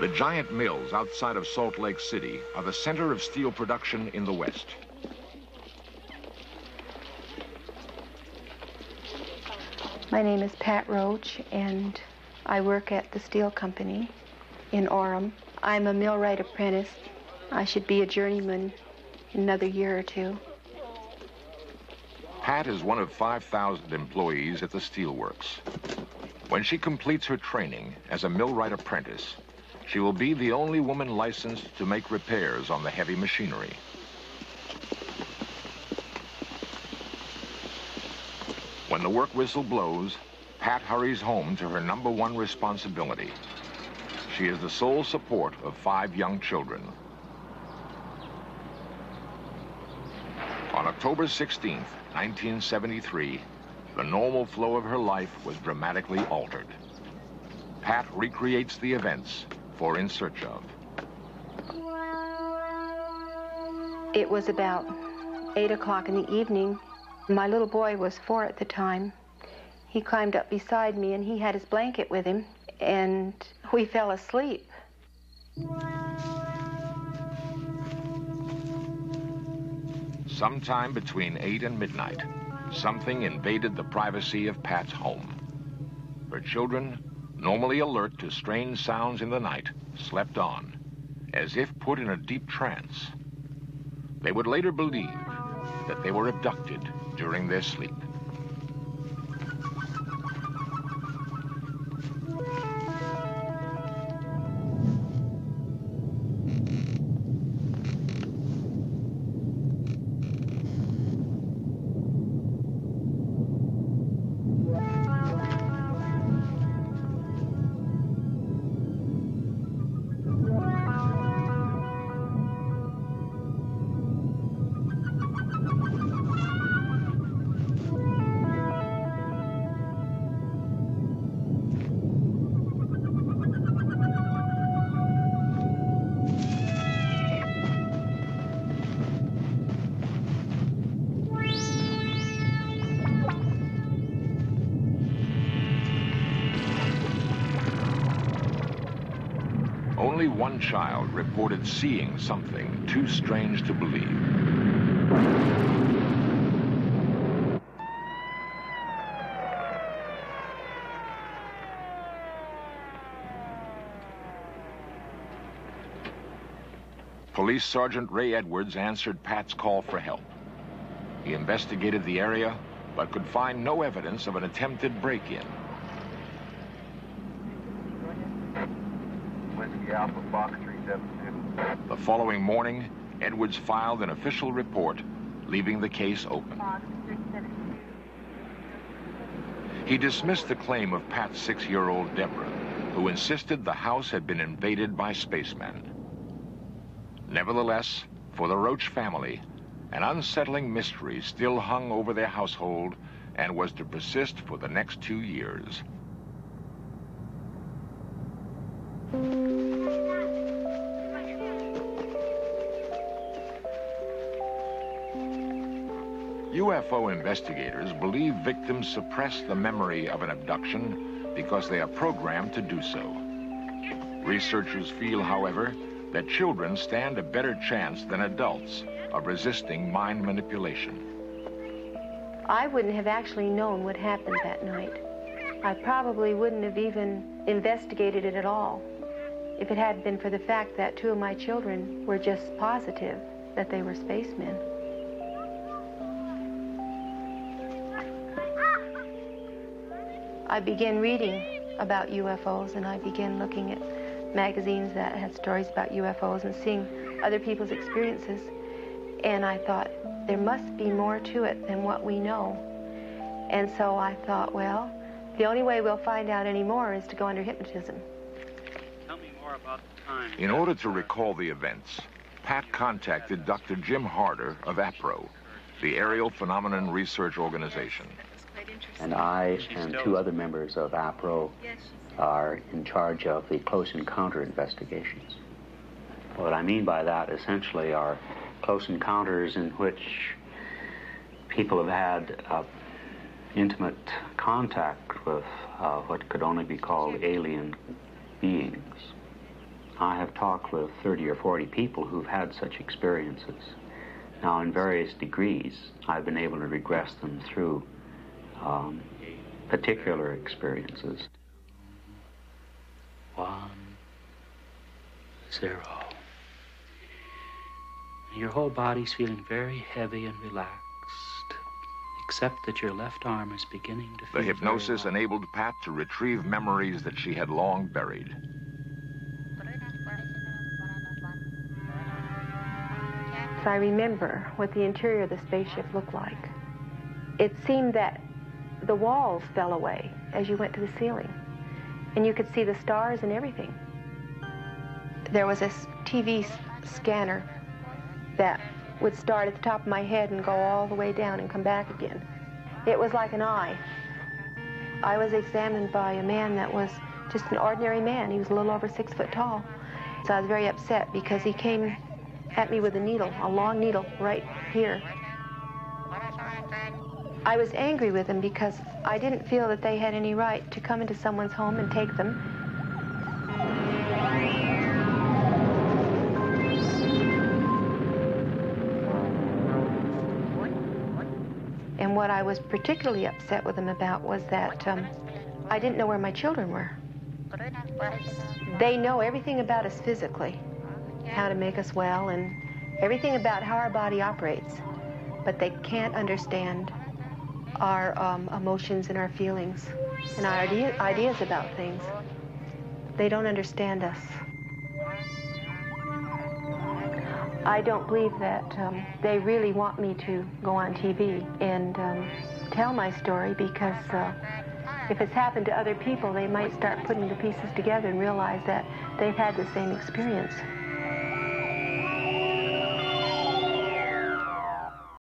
The giant mills outside of Salt Lake City are the center of steel production in the West. My name is Pat Roach, and I work at the steel company in Orem. I'm a millwright apprentice. I should be a journeyman in another year or two. Pat is one of 5,000 employees at the steelworks. When she completes her training as a millwright apprentice, she will be the only woman licensed to make repairs on the heavy machinery. When the work whistle blows, Pat hurries home to her number one responsibility. She is the sole support of five young children. On October 16, 1973, the normal flow of her life was dramatically altered. Pat recreates the events for In Search of. It was about 8 o'clock in the evening. My little boy was four at the time. He climbed up beside me and he had his blanket with him, and we fell asleep. Sometime between 8 and midnight, something invaded the privacy of Pat's home. Her children normally alert to strange sounds in the night, slept on, as if put in a deep trance. They would later believe that they were abducted during their sleep. Only one child reported seeing something too strange to believe. Police Sergeant Ray Edwards answered Pat's call for help. He investigated the area, but could find no evidence of an attempted break-in. Alpha Fox 372. The following morning, Edwards filed an official report, leaving the case open. He dismissed the claim of Pat's six-year-old Deborah, who insisted the house had been invaded by spacemen. Nevertheless, for the Roach family, an unsettling mystery still hung over their household and was to persist for the next two years. UFO investigators believe victims suppress the memory of an abduction because they are programmed to do so. Researchers feel, however, that children stand a better chance than adults of resisting mind manipulation. I wouldn't have actually known what happened that night. I probably wouldn't have even investigated it at all if it hadn't been for the fact that two of my children were just positive that they were spacemen. I began reading about UFOs and I began looking at magazines that had stories about UFOs and seeing other people's experiences. And I thought, there must be more to it than what we know. And so I thought, well, the only way we'll find out any more is to go under hypnotism. Tell me more about the time. In order to recall the events, Pat contacted Dr. Jim Harder of APRO, the Aerial Phenomenon Research Organization. And I and two other members of APRO are in charge of the close encounter investigations. What I mean by that essentially are close encounters in which people have had uh, intimate contact with uh, what could only be called alien beings. I have talked with 30 or 40 people who've had such experiences. Now, in various degrees, I've been able to regress them through um, particular experiences. One, zero. Your whole body's feeling very heavy and relaxed, except that your left arm is beginning to feel. The hypnosis enabled Pat to retrieve memories that she had long buried. So I remember what the interior of the spaceship looked like. It seemed that the walls fell away as you went to the ceiling, and you could see the stars and everything. There was a TV scanner that would start at the top of my head and go all the way down and come back again. It was like an eye. I was examined by a man that was just an ordinary man. He was a little over six foot tall. So I was very upset because he came at me with a needle, a long needle right here. I was angry with them because I didn't feel that they had any right to come into someone's home and take them. And what I was particularly upset with them about was that um, I didn't know where my children were. They know everything about us physically how to make us well, and everything about how our body operates. But they can't understand our um, emotions and our feelings and our idea, ideas about things. They don't understand us. I don't believe that um, they really want me to go on TV and um, tell my story because uh, if it's happened to other people, they might start putting the pieces together and realize that they've had the same experience.